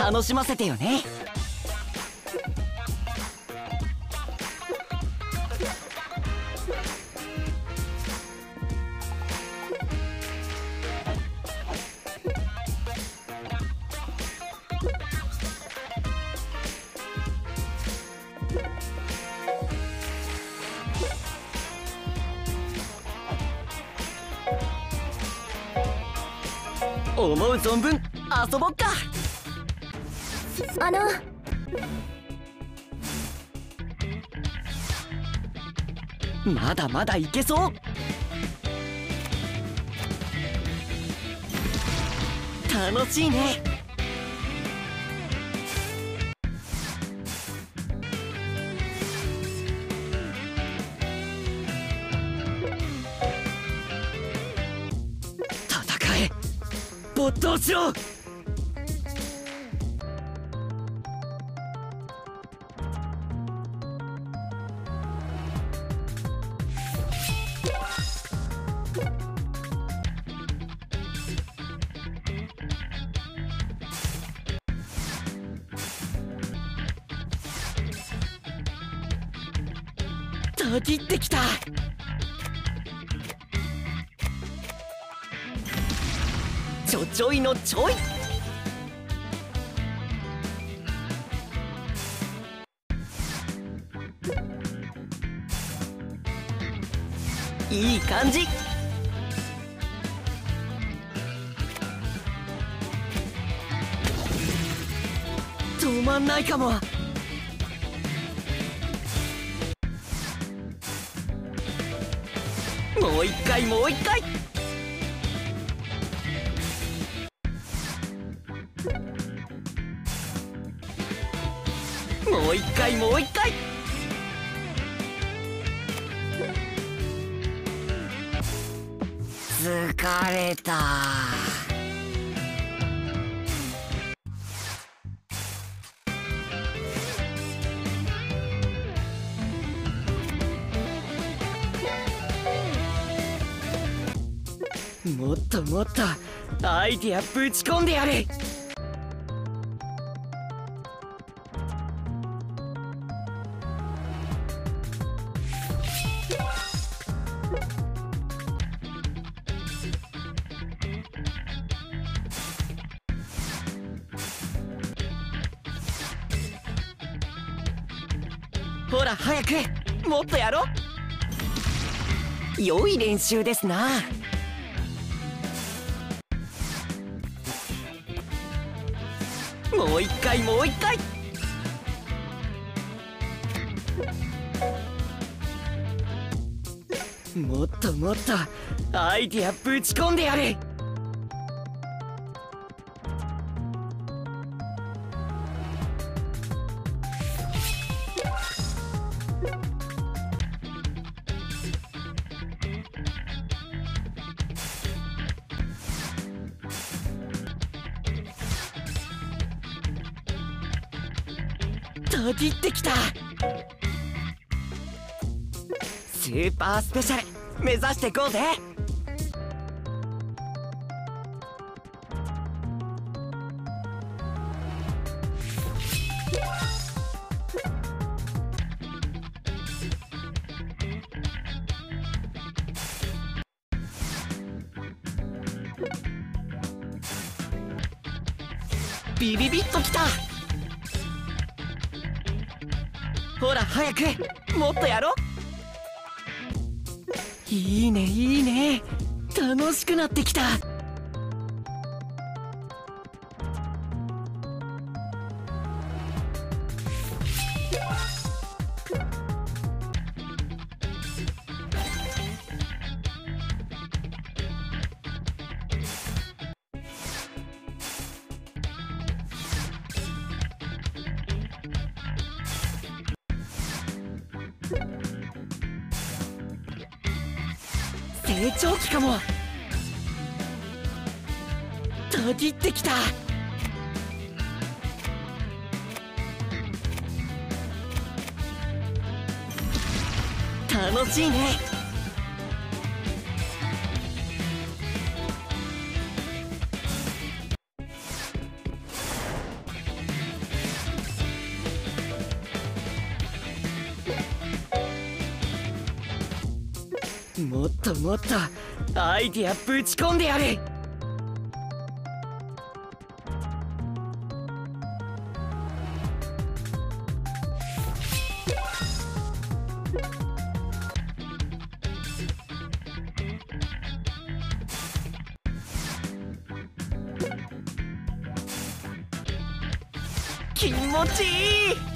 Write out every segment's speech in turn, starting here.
楽しませてよね。思う存分遊ぼっか。あの。まだまだいけそう。楽しいね。戦え。没頭しろ。たぎってきた。ちょちょいのちょい。いい感じ。止まんないかも。もう一回もう一回。もう一回もう一回。疲れた。もっともっとアイディアぶち込んでやれ。ほら早く。もっとやろ良い練習ですな。もう一回もう一回。もっともっとアイディアぶち込んでやる。たぎってきた。スーパースペシャル。目指していこうぜ。ビビビッときた。ほら早くもっとやろいいねいいね。楽しくなってきた。成長期かも。たぎってきた。楽しいね。もっともっとアイディアぶち込んでやる気持ちいい。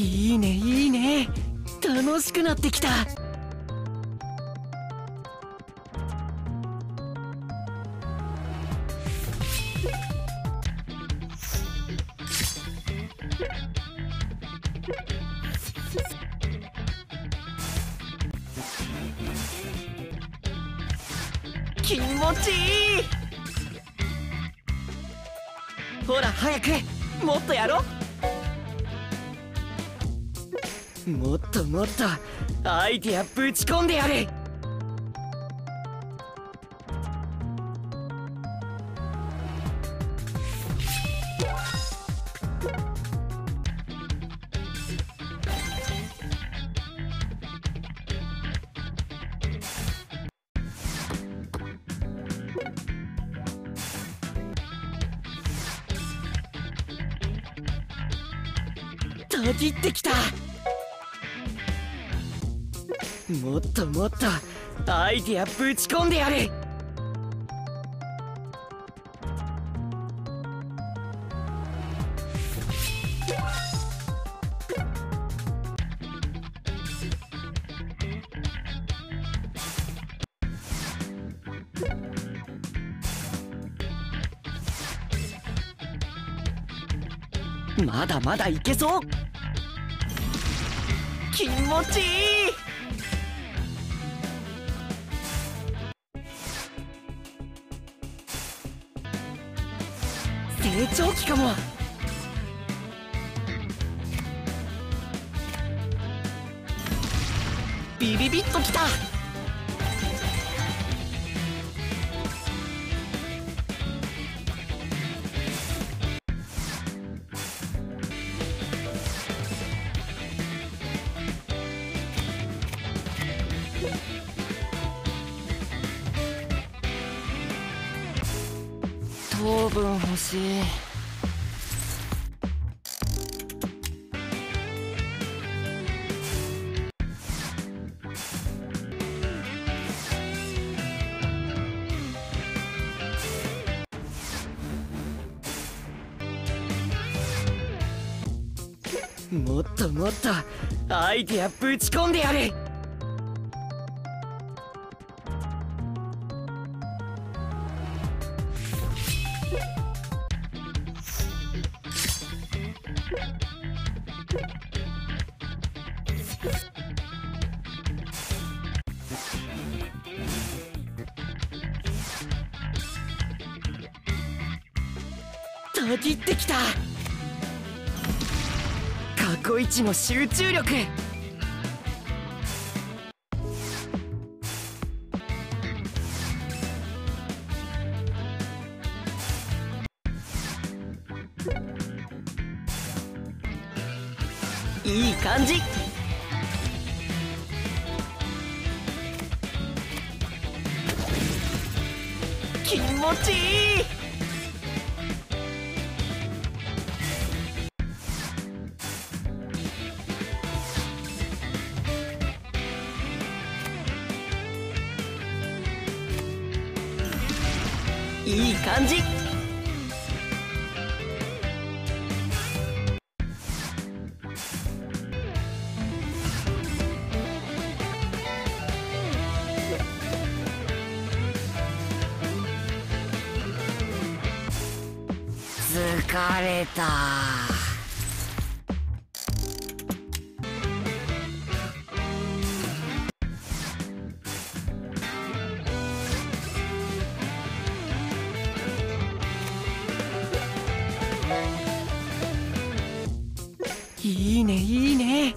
いいねいいね。楽しくなってきた。気持ちいい。ほら早く。もっとやろう。もっともっとアイディアぶち込んでやるたぎってきた。もっともっとアイディアぶち込んでやるまだまだいけそう。気持ちいい。成長期かも。ビビビッときた。分欲しい。もっともっとアイディアぶち込んでやるたぎってきた。過去一の集中力。いい感じ。気持ちいい。いい感じ。疲れた。いいねいいね。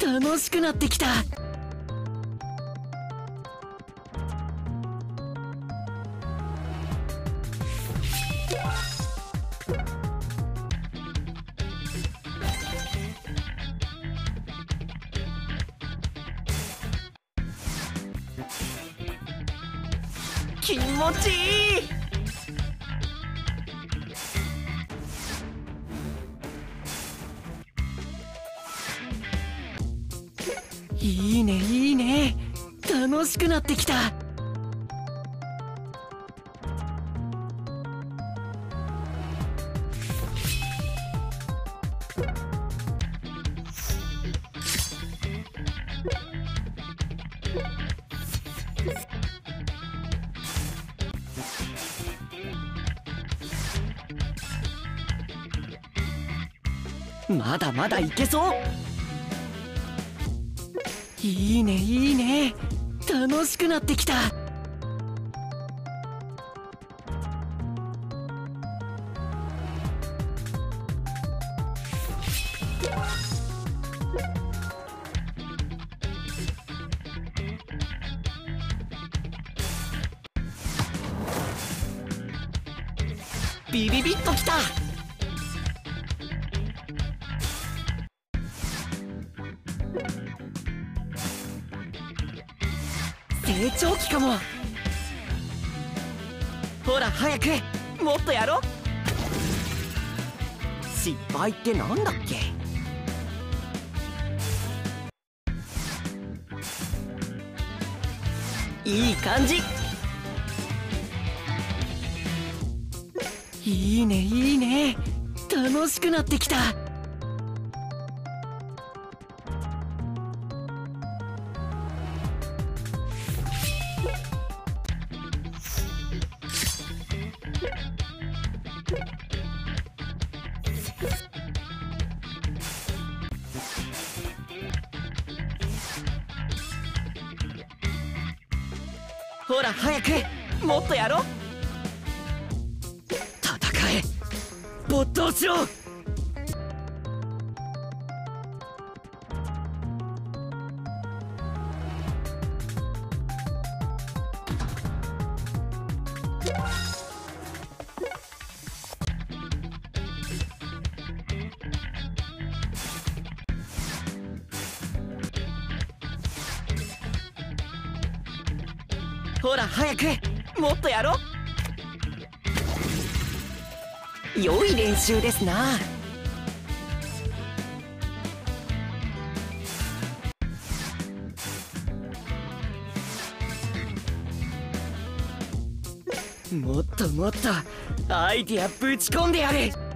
楽しくなってきた。気持ちいい。いいねいいね。楽しくなってきた。まだまだいけそう。いいねいいね。楽しくなってきた。ビビビッときた。成長期かも。ほら早く。もっとやろう。失敗ってなんだっけ？いい感じ。いいねいいね。楽しくなってきた。ら早くもっとやろう戦え没頭しろほら早くもっとやろ良い練習ですな。もっともっとアイディアぶち込んでやる。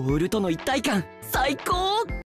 ボールとの一体感最高！